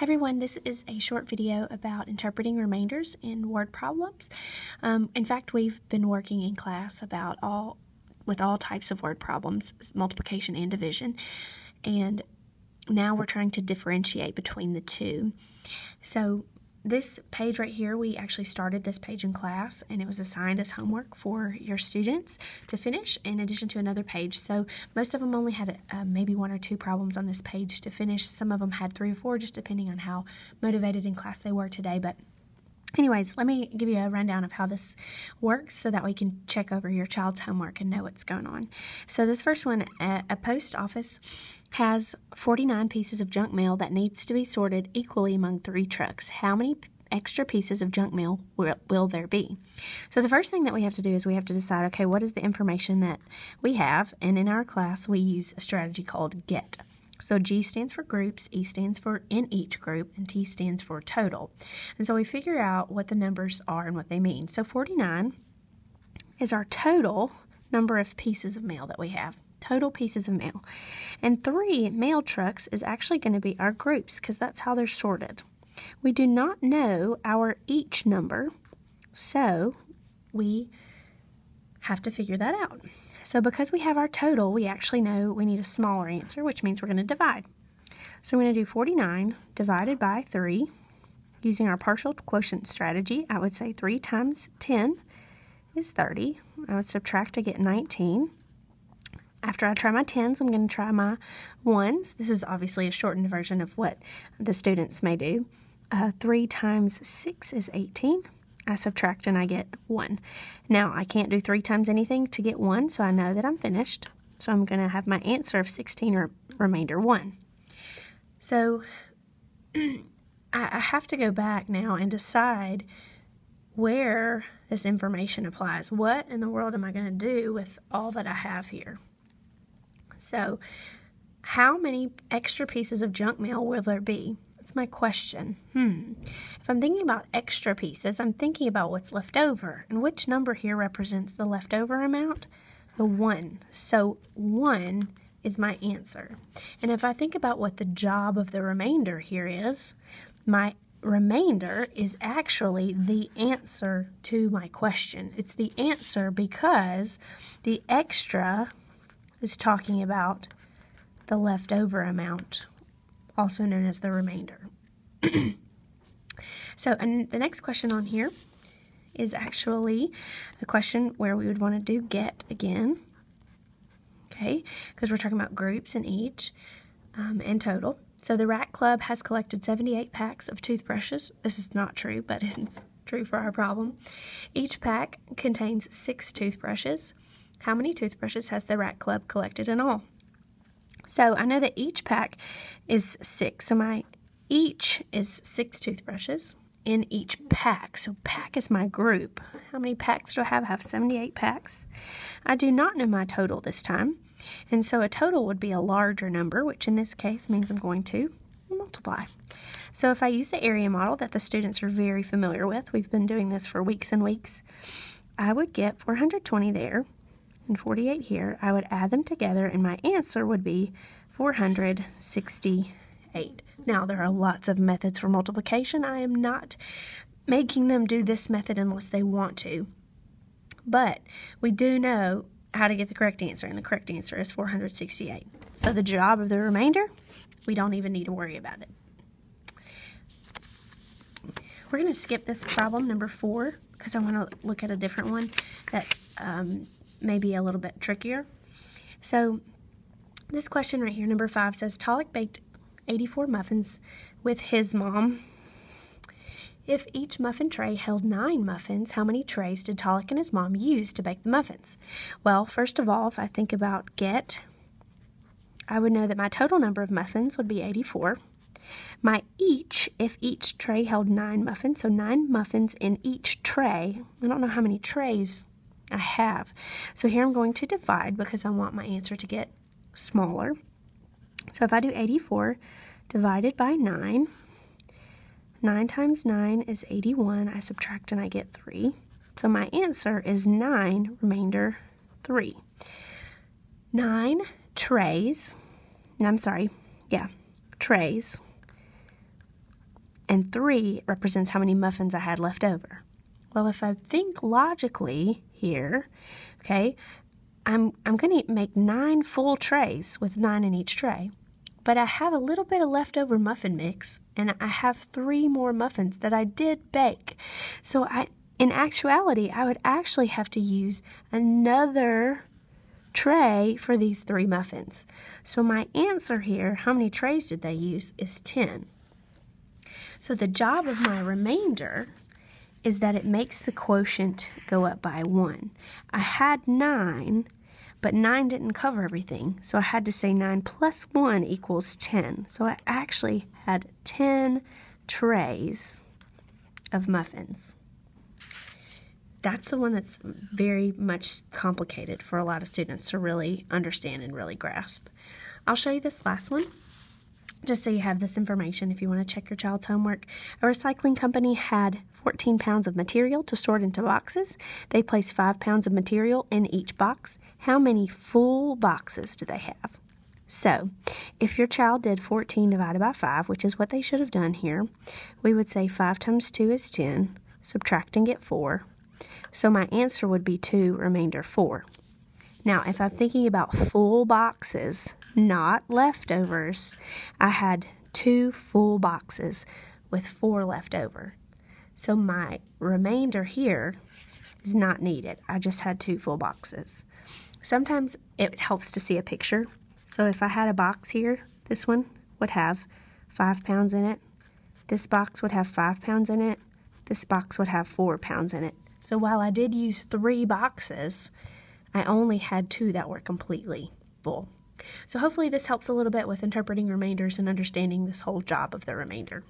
everyone, this is a short video about interpreting remainders in word problems. Um, in fact, we've been working in class about all with all types of word problems, multiplication and division, and now we're trying to differentiate between the two. So this page right here, we actually started this page in class and it was assigned as homework for your students to finish in addition to another page. So most of them only had uh, maybe one or two problems on this page to finish. Some of them had three or four, just depending on how motivated in class they were today. But Anyways, let me give you a rundown of how this works so that we can check over your child's homework and know what's going on. So this first one, a post office has 49 pieces of junk mail that needs to be sorted equally among three trucks. How many extra pieces of junk mail will, will, there be? So the first thing that we have to do is we have to decide, okay, what is the information that we have? And in our class, we use a strategy called GET. So G stands for groups, E stands for in each group, and T stands for total. And so we figure out what the numbers are and what they mean. So 49 is our total number of pieces of mail that we have. Total pieces of mail. And three mail trucks is actually going to be our groups because that's how they're sorted. We do not know our each number, so we have to figure that out. So because we have our total, we actually know we need a smaller answer, which means we're going to divide. So we're going to do 49 divided by 3. Using our partial quotient strategy, I would say 3 times 10 is 30. I would subtract to get 19. After I try my 10s, I'm going to try my 1s. This is obviously a shortened version of what the students may do. Uh, 3 times 6 is 18. I subtract and I get 1. Now, I can't do 3 times anything to get 1, so I know that I'm finished. So I'm going to have my answer of 16 or remainder 1. So I have to go back now and decide where this information applies. What in the world am I going to do with all that I have here? So, how many extra pieces of junk mail will there be? That's my question. Hmm. If I'm thinking about extra pieces, I'm thinking about what's left over. And which number here represents the leftover amount? The 1. So 1 is my answer. And if I think about what the job of the remainder here is, my remainder is actually the answer to my question. It's the answer because the extra is talking about the leftover amount also known as the remainder. so, and the next question on here is actually a question where we would want to do get again. Okay, because we're talking about groups in each um, and total. So the Rat Club has collected 78 packs of toothbrushes. This is not true, but it's true for our problem. Each pack contains six toothbrushes. How many toothbrushes has the Rat Club collected in all? So I know that each pack is six. So my each is six toothbrushes in each pack. So pack is my group. How many packs do I have? I have 78 packs. I do not know my total this time. And so a total would be a larger number, which in this case means I'm going to multiply. So if I use the area model that the students are very familiar with, we've been doing this for weeks and weeks, I would get 420 there and 48 here, I would add them together and my answer would be 468. Now, there are lots of methods for multiplication. I am not making them do this method unless they want to. But we do know how to get the correct answer, and the correct answer is 468. So the job of the remainder, we don't even need to worry about it. We're going to skip this problem, number four, because I want to look at a different one that um, maybe a little bit trickier. So this question right here, number five, says Talik baked 84 muffins with his mom. If each muffin tray held nine muffins, how many trays did Talik and his mom use to bake the muffins? Well, first of all, if I think about get, I would know that my total number of muffins would be 84. My each, if each tray held nine muffins, so nine muffins in each tray. I don't know how many trays I have. So here I'm going to divide because I want my answer to get smaller. So if I do 84 divided by 9, 9 times 9 is 81. I subtract and I get 3. So my answer is 9, remainder 3. 9 trays, I'm sorry, yeah, trays and 3 represents how many muffins I had left over. Well, if I think logically here, okay, I'm, I'm going to make nine full trays with nine in each tray. But I have a little bit of leftover muffin mix, and I have three more muffins that I did bake. So I, in actuality, I would actually have to use another tray for these three muffins. So my answer here, how many trays did they use, is 10. So the job of my remainder is that it makes the quotient go up by 1. I had 9, but 9 didn't cover everything, so I had to say 9 plus 1 equals 10. So I actually had 10 trays of muffins that's the one that's very much complicated for a lot of students to really understand and really grasp. I'll show you this last one just so you have this information if you want to check your child's homework. A recycling company had 14 pounds of material to sort into boxes. They placed 5 pounds of material in each box. How many full boxes do they have? So, if your child did 14 divided by 5, which is what they should have done here, we would say 5 times 2 is 10, subtracting it 4, so my answer would be 2, remainder 4. Now, if I'm thinking about full boxes, not leftovers, I had two full boxes with four left over. So my remainder here is not needed. I just had two full boxes. Sometimes it helps to see a picture. So if I had a box here, this one would have five pounds in it. This box would have five pounds in it. This box would have four pounds in it. So while I did use three boxes, I only had two that were completely full. So hopefully this helps a little bit with interpreting remainders and understanding this whole job of the remainder.